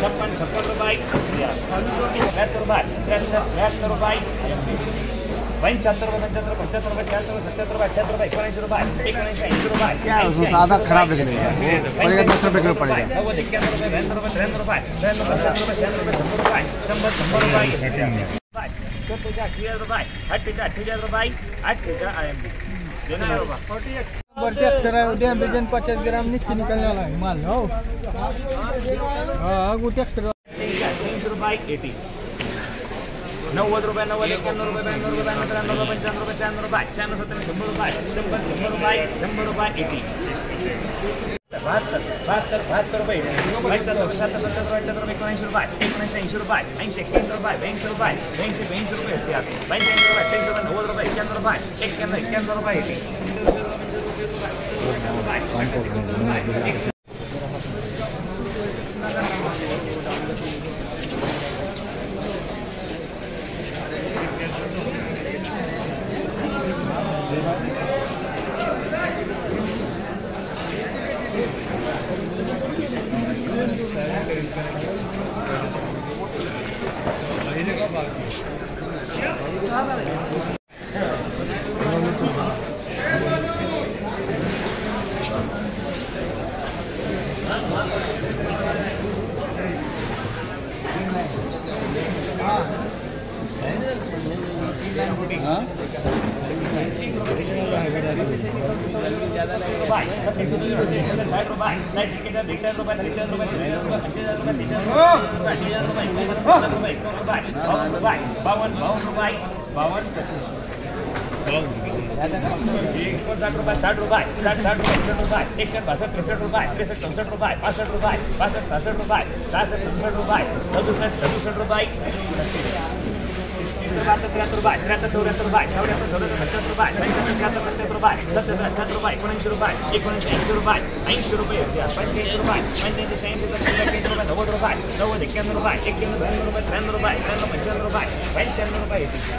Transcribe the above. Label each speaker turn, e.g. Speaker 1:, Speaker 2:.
Speaker 1: છપ્પન છપ્પન રૂપિયા ત્રેસઠ
Speaker 2: ત્રેસઠ રૂપિયા रुपये रुपये रुपये रुपये रुपये रुपये रुपये
Speaker 3: क्या उसमें सादा खराब लगेगा वो पड़ेगा दस रुपये किलो पड़ेगा
Speaker 2: रुपये रुपये रुपये रुपये रुपये रुपये रुपये रुपये रुपये
Speaker 1: बिजन पचास ग्राम नीचे निकलने वाला है माल हो हाँ वो
Speaker 2: तीनशे रुपये एटी नव्वद रुपये नव्वद एक्क्याण्णव रुपये ब्याण्णव रुपये ब्याण्णव त्र्याण्णव रुपये पंच्याण्णव रुपये शहाण्णव रुपये शहाण्णव सत्तर शंभर रुपये शंभर शंभर रुपये शंभर रुपये एटी. बहात्तर बहात्तर बहात्तर रुपये. पंच्याहत्तर सत्तर रुपये एकोणऐंशी रुपये एकोणऐंशी ऐंशी रुपये ऐंशी एक्क्याण्णव रुपये ब्याऐंशी रुपये ब्याऐंशी ब्याऐंशी रुपये ब्याऐंशी ऐंशी रुपये अठ्ठ्याऐंशी रुपये नव्वद रुपये एक्क्याण्णव रुपये एक्क्याण्णव एक्क्याण्णव रुपये एटी बावन बावन रुपये बावन एकोणसाठ रुपये साठ रुपये साठ साठ रुपये एकसठ रुपये एकसठ बासष्ट त्रेसष्ट रुपये त्रेसष्ट चौसष्ट रुपये पासष्ट रुपये पासष्ट सहासष्ट रुपये सहासष्ट सदुसष्ट रुपये सदुसष्ट सदुसष्ट रुपये त्र्याहत्तर त्र्याहत्तर रुपये त्र्याहत्तर चौऱ्याहत्तर रुपये चौऱ्याहत्तर चौऱ्याहत्तर पंच्याहत्तर रुपये पंच्याहत्तर शहात्तर सत्याहत्तर रुपये सत्याहत्तर अठ्याहत्तर रुपये एकोणऐंशी रुपये एकोणऐंशी ऐंशी रुपये ऐंशी रुपये पंच्याऐंशी रुपये पंच्याऐंशी शहाऐंशी सत्तर रुपये नव्वद रुपये नव्वद एक्क्याण्णव रुपये एक्क्याण्णव ब्याण्णव रुपये त्र्याण्णव रुपये त्र्याण्णव पंच्याण्णव रुपये पंच्याण्णव रुपये